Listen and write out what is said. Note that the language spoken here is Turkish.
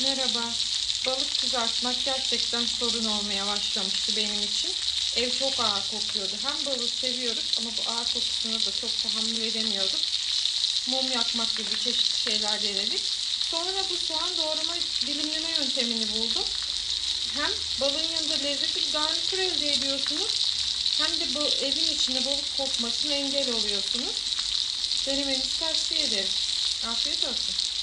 Merhaba. Balık kızartmak gerçekten sorun olmaya başlamıştı benim için. Ev çok ağır kokuyordu. Hem balığı seviyoruz ama bu ağır kokusuna da çok tahammül edemiyorduk. Mum yakmak gibi çeşitli şeyler denedik. Sonra bu soğan doğrama dilimleme yöntemini buldum. Hem balığın yanında lezzetli bir garnitür elde ediyorsunuz. Hem de bu evin içinde balık kokmasına engel oluyorsunuz. Denemenizi tavsiye ederim. Afiyet olsun.